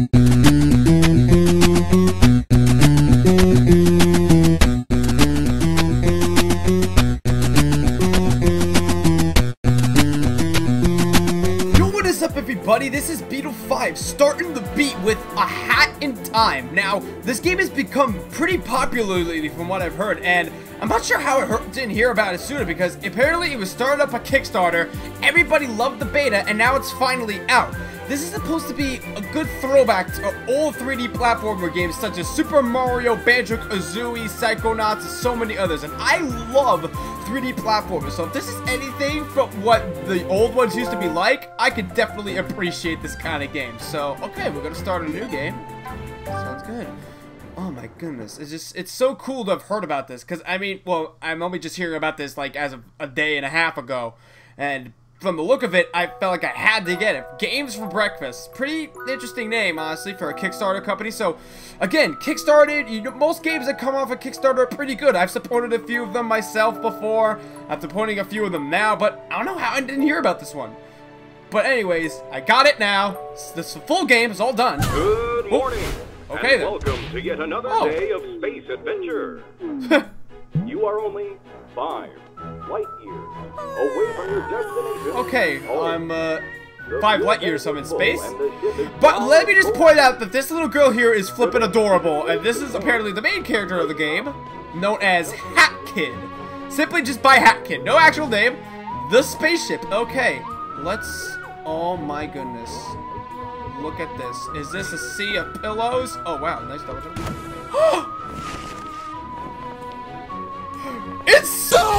Yo, what is up everybody? This is Beatle5, starting the beat with A Hat in Time. Now, this game has become pretty popular lately from what I've heard, and I'm not sure how I didn't hear about it sooner, because apparently it was started up a Kickstarter, everybody loved the beta, and now it's finally out. This is supposed to be a good throwback to old 3D platformer games such as Super Mario, Banjo-Kazooie, Psychonauts, and so many others, and I love 3D platformers, so if this is anything from what the old ones used to be like, I could definitely appreciate this kind of game. So, okay, we're gonna start a new game. Sounds good. Oh my goodness, it's just, it's so cool to have heard about this, because, I mean, well, I'm only just hearing about this, like, as of a day and a half ago, and from the look of it, I felt like I had to get it. Gears for Breakfast. Pretty interesting name, honestly, for a Kickstarter company. So, again, Kickstarted, you know, most games that come off a Kickstarter are pretty good. I've supported a few of them myself before. I'm supporting a few of them now, but I don't know how I didn't hear about this one. But anyways, I got it now. This full game is all done. Good oh, morning. Okay, and then. welcome to yet another Oh. day of space adventure. you are only five light years away from your destination. Okay. I'm, uh, five light years tank I'm in space. and the ship is But let me just point out that this little girl here is flippin' adorable, and this is apparently the main character of the game, known as Hat Kid. Simply just by Hat Kid, no actual name. The spaceship. Okay, let's. Oh my goodness. Look at this. Is this a sea of pillows? Oh wow, nice double jump. it's so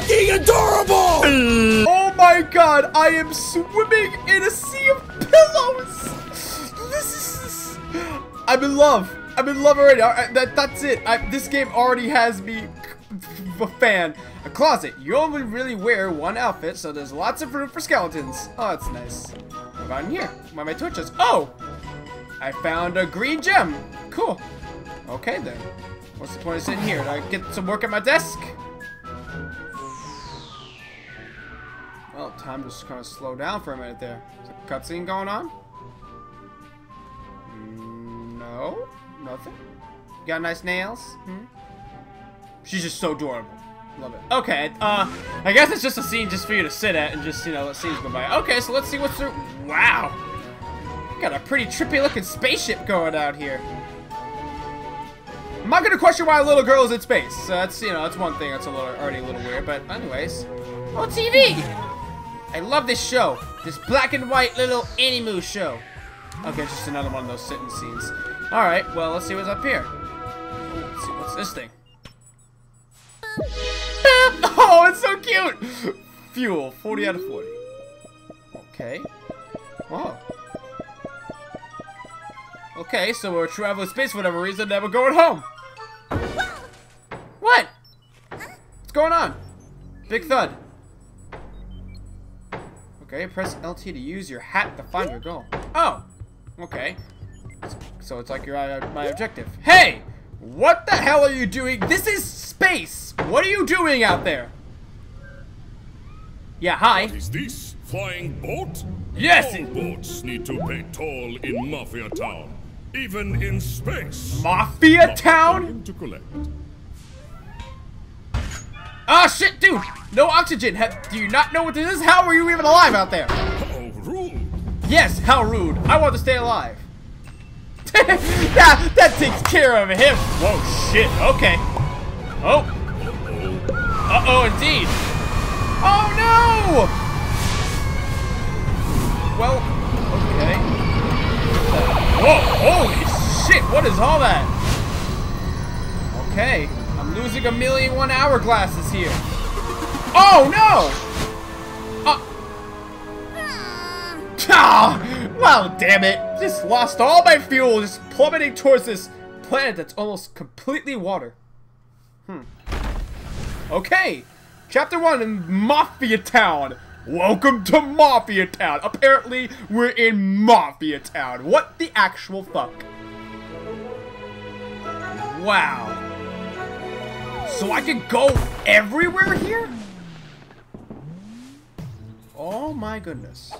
fucking adorable! Oh my god, I am swimming in a sea of pillows! This is... I'm in love. I'm in love already. I- that, that's it. I, this game already has me a fan. A closet. You only really wear one outfit, so there's lots of room for skeletons. Oh, that's nice. What about in here? Why my torches? Oh! I found a green gem. Cool. Okay then. What's the point of sitting here? Do I get some work at my desk? Time just kind of slow down for a minute there. Is a cutscene going on? No, nothing. You got nice nails? Hmm? She's just so adorable. Love it. Okay, uh, I guess it's just a scene just for you to sit at and just, you know, let scenes go by. Okay, so let's see what's through. Wow! Got a pretty trippy looking spaceship going out here. I'm not gonna question why a little girl is in space. So that's, you know, that's one thing that's a little, already a little weird, but anyways. Oh, TV! I love this show. This black and white little animu show. Okay, just another one of those sitting scenes. Alright, well, let's see what's up here. Let's see, what's this thing? oh, it's so cute! Fuel, 40 out of 40. Okay. Wow. Okay, so we're traveling space for whatever reason, then we're going home. What? What's going on? Big thud. Okay, press LT to use your hat to find your goal. Oh, okay. So it's like you're uh, my objective. Hey! What the hell are you doing? This is space! What are you doing out there? Yeah, hi. Is this flying boat? Yes, All boats need to pay toll in Mafia Town, even in space. Mafia Mafia Town? To collect. Ah, shit, dude! No oxygen! Ha do you not know what this is? How are you even alive out there? How rude! Yes, how rude. I want to stay alive. that, that takes care of him. Whoa, shit. Okay. Oh. Uh-oh, indeed. Oh, no! Well, okay. Whoa, holy shit, what is all that? Okay, I'm losing a million one hourglasses here. Oh, no! Uh, Ah, well, damn it. Just lost all my fuel just plummeting towards this planet that's almost completely water. Hmm. Okay. Chapter 1 in Mafia Town. Welcome to Mafia Town. Apparently, we're in Mafia Town. What the actual fuck? Wow. So I can go everywhere here? Oh my goodness.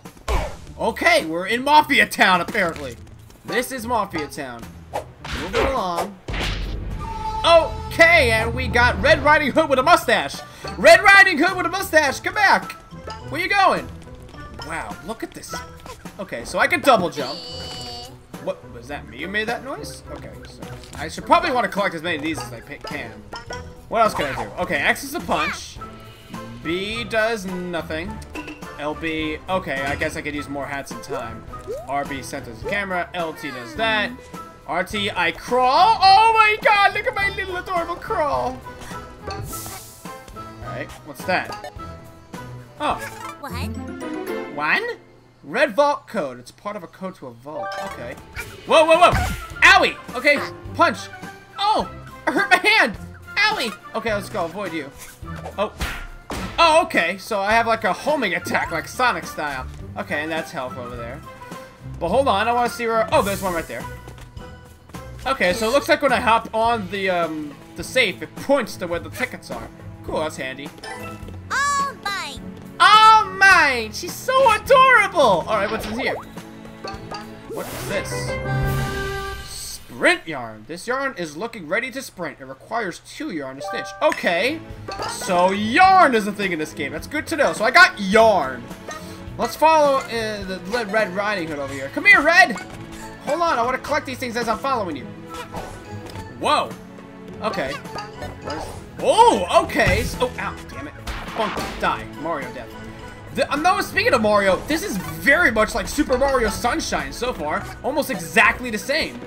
Okay, we're in Mafia Town, apparently. This is Mafia Town. Moving along. Okay, and we got Red Riding Hood with a mustache. Red Riding Hood with a mustache, come back. Where you going? Wow, look at this. Okay, so I can double jump. What, was that me who made that noise? Okay, so I should probably want to collect as many of these as I can. What else can I do? Okay, X is a punch. B does nothing. LB, okay, I guess I could use more hats in time. RB centers the camera. LT does that. RT, I crawl. Oh my god, look at my little adorable crawl. Alright, what's that? Oh. What? One? Red vault code. It's part of a code to a vault. Okay. Whoa, whoa, whoa! Owie! Okay, punch. Oh! I hurt my hand! Owie! Okay, let's go. Avoid you. Oh. Oh, okay. So I have like a homing attack, like Sonic style. Okay, and that's health over there. But hold on, I want to see where... Oh, there's one right there. Okay, so it looks like when I hop on the, um, the safe, it points to where the tickets are. Cool, that's handy. All mine. Oh mine! She's so adorable! Alright, what's in here? What is this? Sprint yarn. This yarn is looking ready to sprint. It requires two yarn to stitch. Okay. So yarn is a thing in this game. That's good to know. So I got yarn. Let's follow uh, the Red Riding Hood over here. Come here, Red! Hold on, I want to collect these things as I'm following you. Whoa. Okay. Where's... Oh, okay. Oh, ow, damn it. Bunk, die. Mario death. The, I'm not speaking of Mario. This is very much like Super Mario Sunshine so far. Almost exactly the same.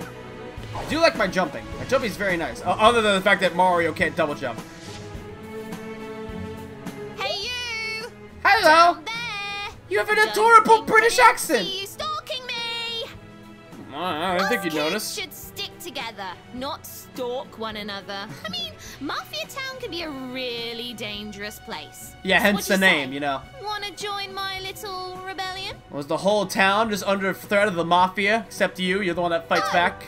I do like my jumping. My jumping is very nice. Uh, other than the fact that Mario can't double jump. Hey you! Hello. There! You have an Don't adorable British accent. See you stalking me! Uh, I don't think you Us kids noticed. should stick together, not stalk one another. I mean, Mafia Town can be a really dangerous place. Yeah, hence What'd the you name, say? you know. Wanna join my little rebellion? Was the whole town just under threat of the mafia, except you? You're the one that fights Oh, back.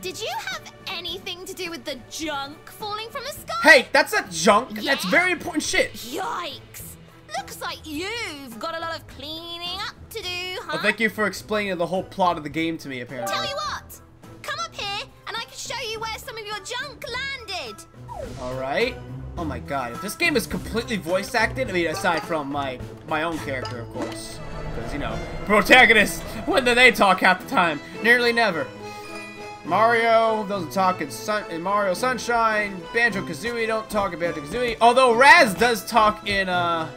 By the way, did you have anything to do with the junk falling from the sky? Hey, that's not junk. That's very important shit. Yikes! Looks like you've got a lot of cleaning up to do, huh? Well, thank you for explaining the whole plot of the game to me, apparently. Tell you what, come up here and I can show you where some of your junk landed. Alright. Oh my god, if this game is completely voice acted, I mean, aside from my my own character, of course. Because, you know, protagonists, when do they talk half the time? Nearly never. Mario doesn't talk in, sun, in Mario Sunshine. Banjo-Kazooie don't talk in Banjo-Kazooie. Although Raz does talk in, uh,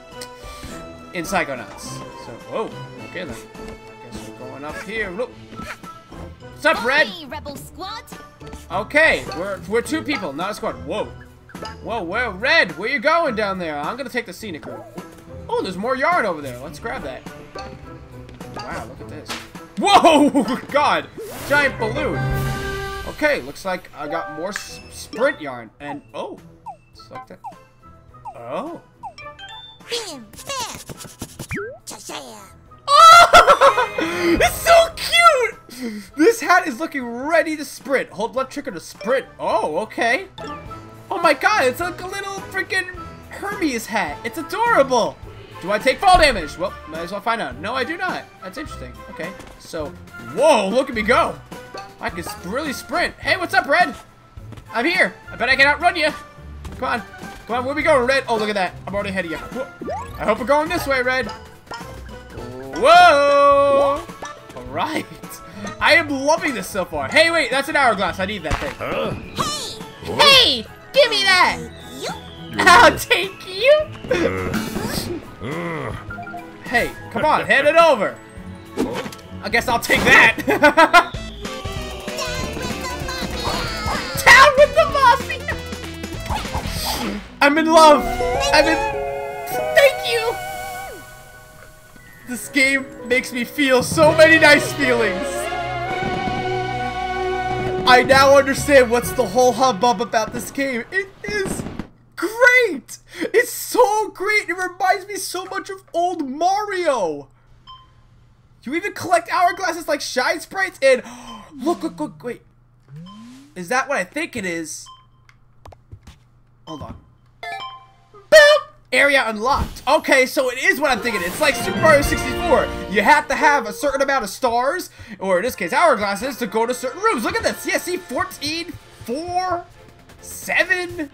in Psychonauts. So, whoa, okay then. I guess we're going up here. Look. What's up, Red? Hey, Rebel Squad. Okay, we're we're two people, not a squad. Whoa, whoa, whoa, Red, where you going down there? I'm gonna take the scenic route. Oh, there's more yarn over there. Let's grab that. Wow, look at this. Whoa, God, giant balloon. Okay, looks like I got more sprint yarn, and oh, suck that. Oh. Bam. Oh! Shazam. it's so cute! This hat is looking ready to sprint. Hold left trigger to sprint. Oh, okay. Oh my god, it's like a little freaking Hermes hat. It's adorable. Do I take fall damage? Well, might as well find out. No, I do not. That's interesting. Okay, so, whoa, look at me go. I can sp- really sprint. Hey, what's up, Red? I'm here. I bet I can outrun you. Come on. Come on, where we going, Red? Oh, look at that. I'm already ahead of you. I hope we're going this way, Red. Whoa! Alright. I am loving this so far. Hey, wait, that's an hourglass. I need that thing. Huh? Hey! Give me that! I'll take you! Uh, uh. hey, come on, hand it over. I guess I'll take that. I'm in love. I'm in... Thank you! This game makes me feel so many nice feelings. I now understand what's the whole hubbub about this game. It is great! It's so great! It reminds me so much of old Mario! You even collect hourglasses like shine sprites and look, look, look, wait. Is that what I think it is? Hold on. Area unlocked. Okay, so it is what I'm thinking. It's like Super Mario 64. You have to have a certain amount of stars, or in this case, hourglasses, to go to certain rooms. Look at this. Yeah, see, 14, 4, 7.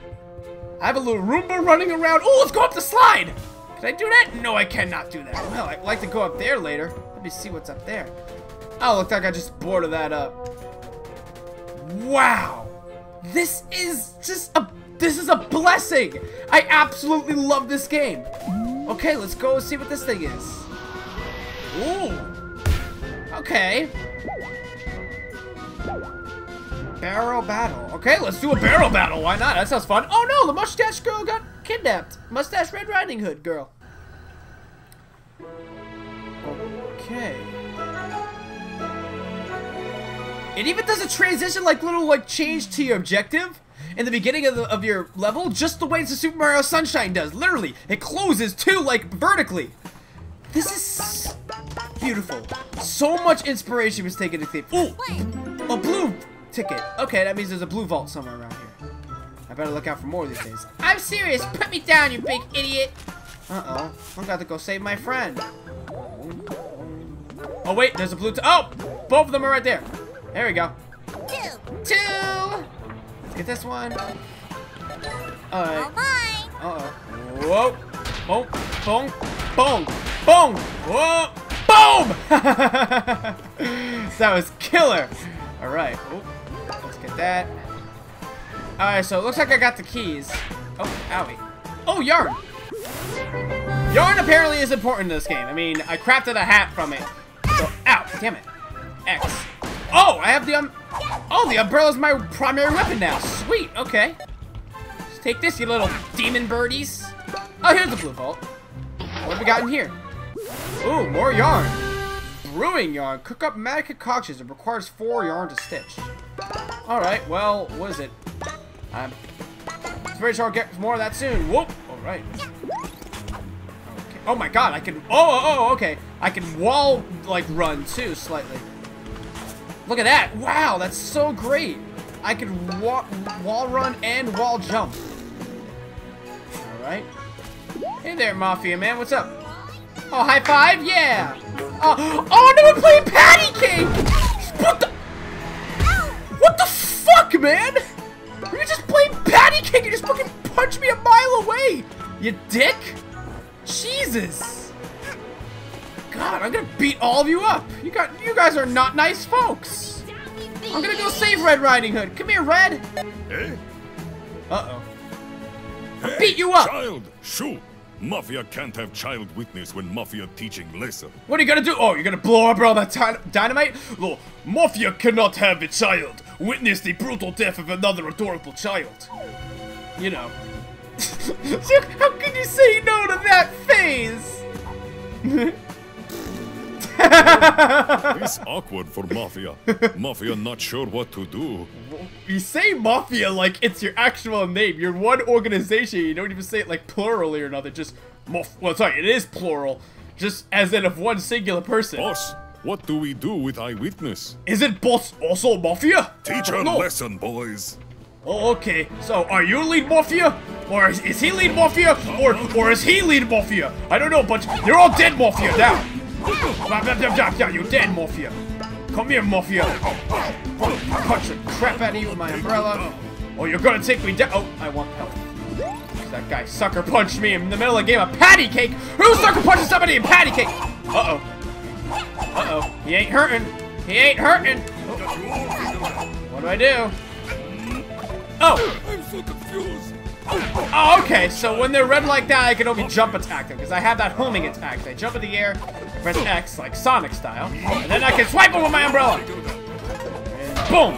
I have a little Roomba running around. Oh, let's go up the slide. Can I do that? No, I cannot do that. Well, I'd like to go up there later. Let me see what's up there. Oh, looks like I just boarded that up. Wow. This is just a this is a blessing. I absolutely love this game. Okay, let's go see what this thing is. Ooh. Okay. Barrel battle. Okay, let's do a barrel battle. Why not? That sounds fun. Oh no, the mustache girl got kidnapped. Mustache Red Riding Hood girl. Okay. It even does a transition, like little like change to your objective in the beginning of, the, of your level, just the way the Super Mario Sunshine does. Literally, it closes too, like vertically. This is beautiful. So much inspiration was taken to theme. Ooh, a blue ticket. Okay, that means there's a blue vault somewhere around here. I better look out for more of these days. I'm serious. Put me down, you big idiot. Uh-oh. I'm about to go save my friend. Oh, wait. There's a blue... Oh! Both of them are right there. There we go. Two. Two. Let's get this one. All right. Uh-oh. Whoa. Boom. Boom. Boom. Boom. Whoa. Boom! that was killer. All right. Oh, let's get that. All right, so it looks like I got the keys. Oh, owie. Oh, yarn. Yarn apparently is important in this game. I mean, I crafted a hat from it. So, ow, damn it. X. Oh, I have the um. Oh, the umbrella's my primary weapon now. Sweet. Okay. Just take this, you little demon birdies. Oh, here's the blue vault. What have we got in here? Ooh, more yarn. Brewing yarn. Cook up magic concoctions. It requires four yarn to stitch. Alright, well, what is it? I'm very sure I'll get more of that soon. Whoop! Alright. Okay. Oh my god, I can... Oh, oh, oh, okay. I can wall, like, run, too, slightly. Look at that! Wow, that's so great! I can wa wall run and wall jump. Alright. Hey there, Mafia man, what's up? Oh, high five? Yeah! Oh, oh no, we're playing Patty Cake! What the? What the fuck, man? We just playing Patty Cake and just fucking punched me a mile away! You dick! Jesus! God, I'm gonna beat all of you up! You got, you guys are not nice folks! I'm gonna go save Red Riding Hood! Come here, Red! Eh? Uh-oh. Hey, beat you up! Child, shoot! Mafia can't have child witness when Mafia teaching lesson. What are you gonna do? Oh, you're gonna blow up all that dynamite? Well, Mafia cannot have a child witness the brutal death of another adorable child. You know. How can you say no to that phase? It's awkward for Mafia. Mafia not sure what to do. You say mafia like it's your actual name. You're one organization. You don't even say it like plurally or nothing. Just maf. Well, sorry, it is plural. Just as in of one singular person. Boss, what do we do with eyewitness? Is it boss also mafia? Teach her no. lesson, boys. Oh, okay. So, are you lead mafia? Or is, is he lead mafia? Or or is he lead mafia? I don't know, but you're all dead mafia now. You're dead mafia. Come here, mafia. I'll punch the crap out of you with my umbrella. Or you're gonna take me down. Oh, I want help. That guy sucker punched me in the middle of the game of patty cake. Who sucker punches somebody in patty cake? Uh-oh. Uh-oh. He ain't hurting. He ain't hurting. What do I do? Oh! I'm so confused. Oh, okay. So when they're red like that, I can only jump attack them because I have that homing attack. I jump in the air, press X like Sonic style, and then I can swipe them with my umbrella. And boom!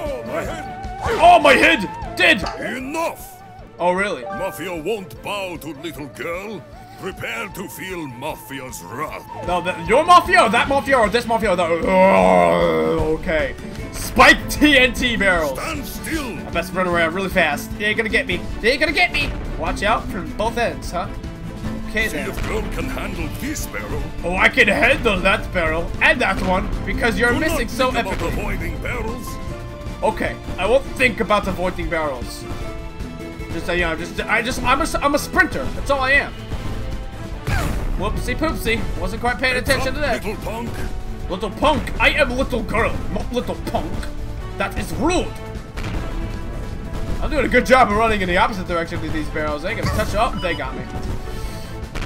Oh, my head! Dead! Enough! Oh, really? Mafia won't bow to little girl. Prepare to feel Mafia's wrath. No, the, your mafia that mafia or this mafia? The, oh, okay. Spike TNT barrels. Stand still. I best run around really fast. They ain't gonna get me. They ain't gonna get me. Watch out from both ends, huh? Okay See then. if girl can handle this barrel. Oh, I can handle that barrel and that one because you're Do missing so think about epically. avoiding barrels. Okay, I won't think about avoiding barrels. Just uh, you know, just I just I'm a I'm a sprinter. That's all I am. Whoopsie poopsie. Wasn't quite paying attention to that. Little punk. Little punk. I am little girl, not little punk. That is rude. I'm doing a good job of running in the opposite direction of these barrels. They gonna touch up. they got me.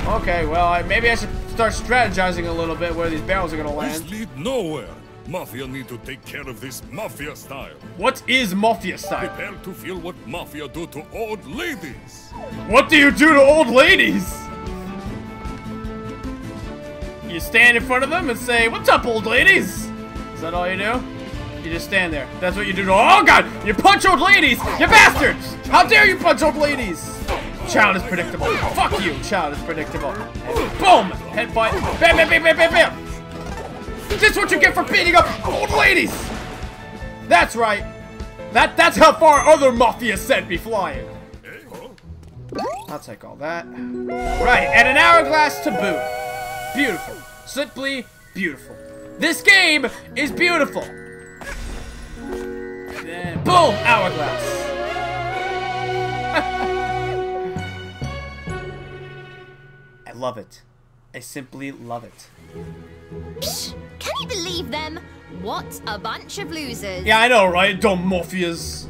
Okay, well, I, maybe I should start strategizing a little bit where these barrels are gonna land. This lead nowhere. Mafia need to take care of this mafia style. What is mafia style? Prepare to feel what mafia do to old ladies. What do you do to old ladies? You stand in front of them and say, What's up, old ladies? Is that all you do? You just stand there. That's what you do Oh god! You punch old ladies! You bastards! How dare you punch old ladies! Child is predictable. Fuck you, child is predictable. Boom! Headbutt. Bam, bam, bam, bam, bam, bam! This is what you get for beating up old ladies! That's right. That that's how far other mafia sent me flying. I'll take all that. Right, and an hourglass to boot. Beautiful. Simply beautiful. This game is beautiful. Then, boom, hourglass. I love it. I simply love it. Psh, can you believe them? What a bunch of losers. Yeah, I know, right? Dumb mafias.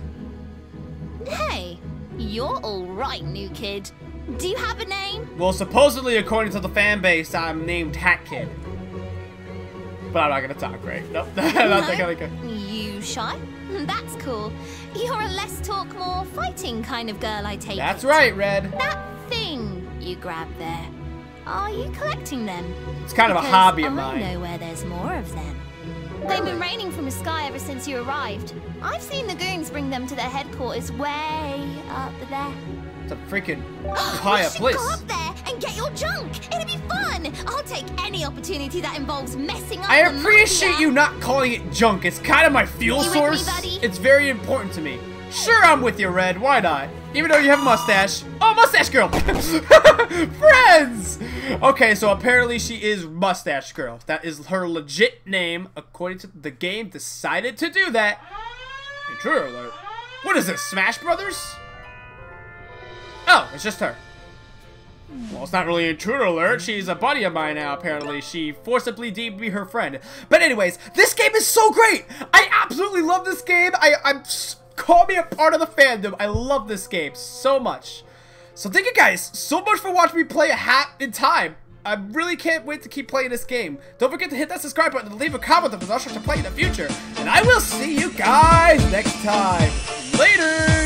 Hey, you're all right, new kid. Do you have a name? Well, supposedly, according to the fan base, I'm named Hat Kid. But I'm not gonna talk, right? Nope. Not No? gonna go. You shy? That's cool. You're a less talk, more fighting kind of girl, I take That's it. right, Red. That thing you grabbed there. Are you collecting them? It's kind of a hobby of mine. I know where there's more of them. They've been raining from the sky ever since you arrived. I've seen the goons bring them to their headquarters way up there. It's a freaking high we up should place. go up there and get your junk. It'll be fun. I'll take any opportunity that involves messing up. I appreciate you not calling it junk. It's kind of my fuel You me, source. buddy? It's very important to me. Sure, I'm with you, Red. Why not? Even though you have a mustache. Oh, mustache girl. Friends. Okay, so apparently she is mustache girl. That is her legit name, according to the game. Decided to do that. Intruder alert. What is this? Smash Brothers? Oh, it's just her. Well, it's not really intruder alert. She's a buddy of mine now, apparently. She forcibly deemed me her friend. But anyways, this game is so great! I absolutely love this game. I, I'm... Call me a part of the fandom. I love this game so much. So thank you guys so much for watching me play a hat in time. I really can't wait to keep playing this game. Don't forget to hit that subscribe button and leave a comment if there's to play in the future. And I will see you guys next time. Later.